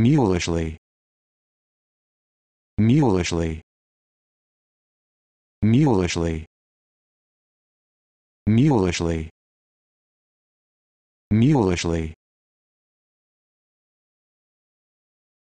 mulishly mulishly mulishly mulishly mulishly.